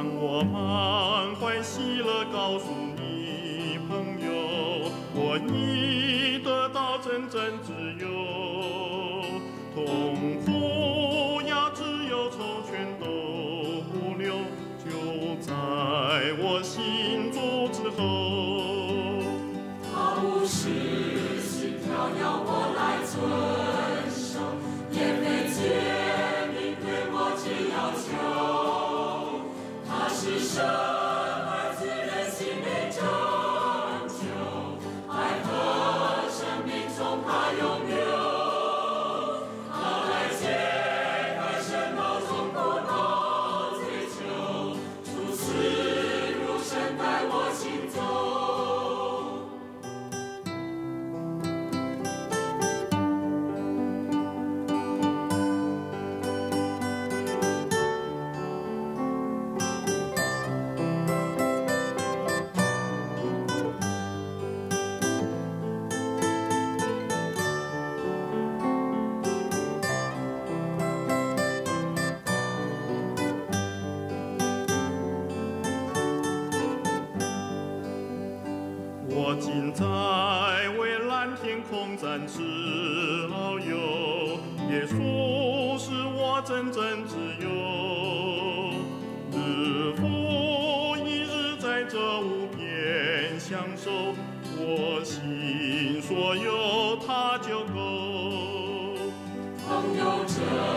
当我满怀喜乐告诉你，朋友，我已得到真正自由。他我今在蔚蓝天空展翅遨游，耶稣是我真正自由。日复一日在这无边享受，我心所有他就够。朋友这。